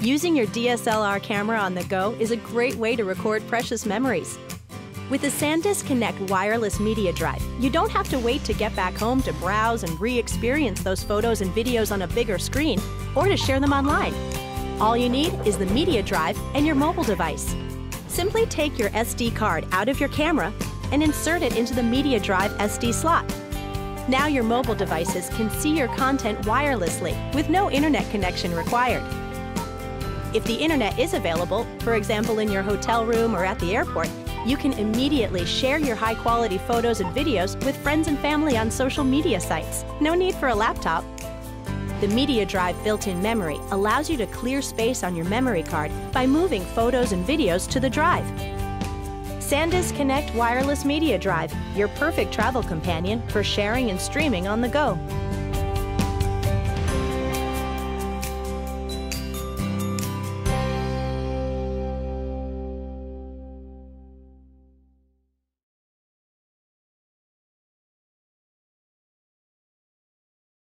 Using your DSLR camera on the go is a great way to record precious memories. With the SanDisk Connect wireless media drive, you don't have to wait to get back home to browse and re-experience those photos and videos on a bigger screen or to share them online. All you need is the media drive and your mobile device. Simply take your SD card out of your camera and insert it into the media drive SD slot. Now your mobile devices can see your content wirelessly with no internet connection required. If the internet is available, for example in your hotel room or at the airport, you can immediately share your high quality photos and videos with friends and family on social media sites. No need for a laptop. The Media Drive built-in memory allows you to clear space on your memory card by moving photos and videos to the drive. SanDisk Connect Wireless Media Drive, your perfect travel companion for sharing and streaming on the go.